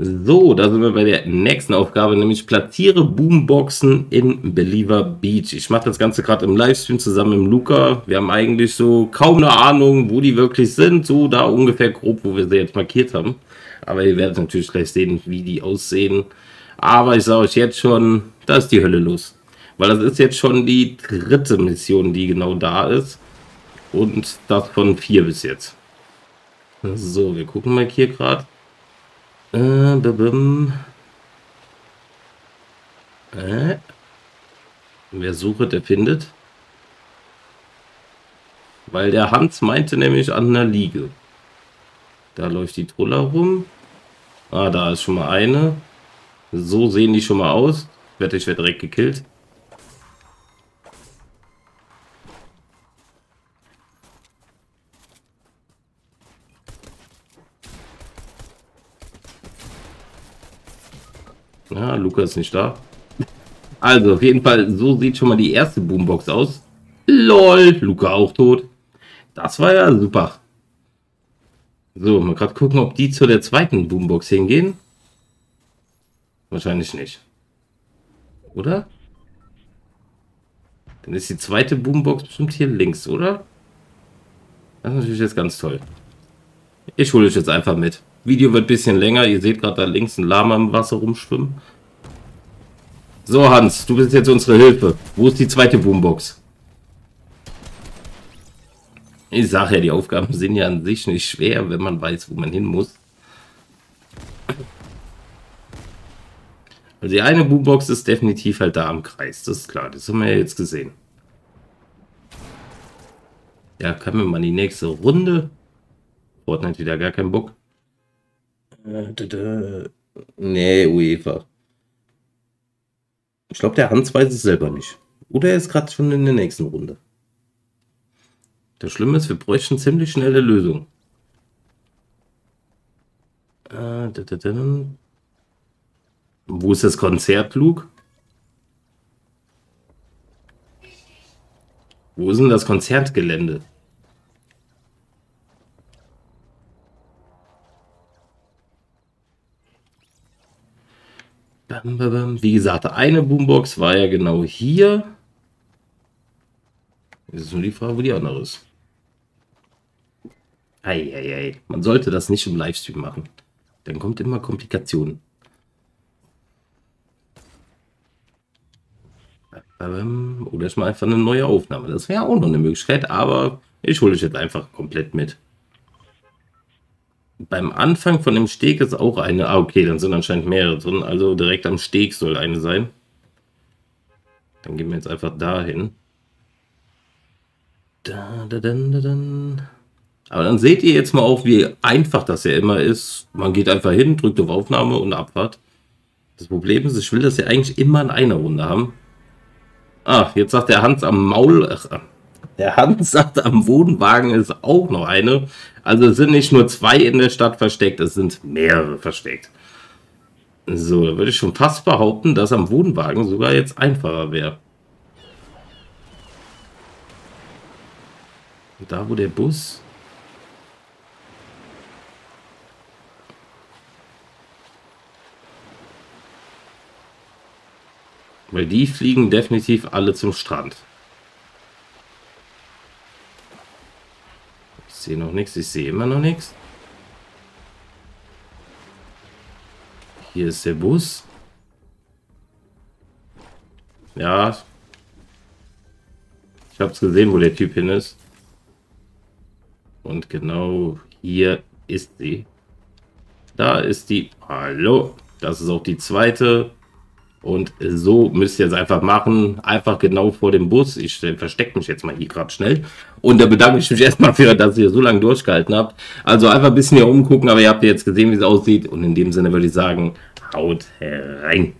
So, da sind wir bei der nächsten Aufgabe, nämlich platziere Boomboxen in Believer Beach. Ich mache das Ganze gerade im Livestream zusammen mit Luca. Wir haben eigentlich so kaum eine Ahnung, wo die wirklich sind. So da ungefähr grob, wo wir sie jetzt markiert haben. Aber ihr werdet natürlich gleich sehen, wie die aussehen. Aber ich sage euch jetzt schon, da ist die Hölle los. Weil das ist jetzt schon die dritte Mission, die genau da ist. Und das von vier bis jetzt. So, wir gucken mal hier gerade. Äh, äh. Wer sucht, der findet. Weil der Hans meinte nämlich an der Liege. Da läuft die Truller rum. Ah, da ist schon mal eine. So sehen die schon mal aus. Wette, ich werde direkt gekillt. Ja, Luca ist nicht da. Also, auf jeden Fall, so sieht schon mal die erste Boombox aus. LOL, Luca auch tot. Das war ja super. So, mal gerade gucken, ob die zu der zweiten Boombox hingehen. Wahrscheinlich nicht. Oder? Dann ist die zweite Boombox bestimmt hier links, oder? Das ist natürlich jetzt ganz toll. Ich hole euch jetzt einfach mit. Video wird ein bisschen länger. Ihr seht gerade da links ein Lama im Wasser rumschwimmen. So, Hans, du bist jetzt unsere Hilfe. Wo ist die zweite Boombox? Ich sage ja, die Aufgaben sind ja an sich nicht schwer, wenn man weiß, wo man hin muss. Also die eine Boombox ist definitiv halt da am Kreis. Das ist klar, das haben wir ja jetzt gesehen. Ja, kann mir mal die nächste Runde. Fortnite wieder gar keinen Bock. Nee, UEFA. Ich glaube, der Hans weiß es selber nicht. Oder er ist gerade schon in der nächsten Runde. Das Schlimme ist, wir bräuchten ziemlich schnelle Lösung. Äh, Wo ist das Konzert, Luke? Wo ist denn das Konzertgelände? Wie gesagt, eine Boombox war ja genau hier. Jetzt ist nur die Frage, wo die andere ist. Eieiei. Man sollte das nicht im Livestream machen. Dann kommt immer Komplikationen. Oder ist mal einfach eine neue Aufnahme. Das wäre auch noch eine Möglichkeit, aber ich hole euch jetzt einfach komplett mit beim Anfang von dem Steg ist auch eine. Ah, okay, dann sind anscheinend mehrere drin. Also direkt am Steg soll eine sein. Dann gehen wir jetzt einfach dahin. Da, da, da, da, da. Aber dann seht ihr jetzt mal auch, wie einfach das ja immer ist. Man geht einfach hin, drückt auf Aufnahme und Abfahrt. Das Problem ist, ich will das ja eigentlich immer in einer Runde haben. Ah, jetzt sagt der Hans am Maul, ach, der Hans sagt, am Wohnwagen ist auch noch eine. Also es sind nicht nur zwei in der Stadt versteckt, es sind mehrere versteckt. So, da würde ich schon fast behaupten, dass am Wohnwagen sogar jetzt einfacher wäre. Da, wo der Bus... Weil die fliegen definitiv alle zum Strand. Sehe noch nichts. Ich sehe immer noch nichts. Hier ist der Bus. Ja. Ich habe es gesehen, wo der Typ hin ist. Und genau hier ist sie. Da ist die. Hallo. Das ist auch die zweite. Und so müsst ihr es einfach machen. Einfach genau vor dem Bus. Ich verstecke mich jetzt mal hier gerade schnell. Und da bedanke ich mich erstmal für, dass ihr so lange durchgehalten habt. Also einfach ein bisschen hier umgucken, aber ihr habt jetzt gesehen, wie es aussieht. Und in dem Sinne würde ich sagen, haut rein.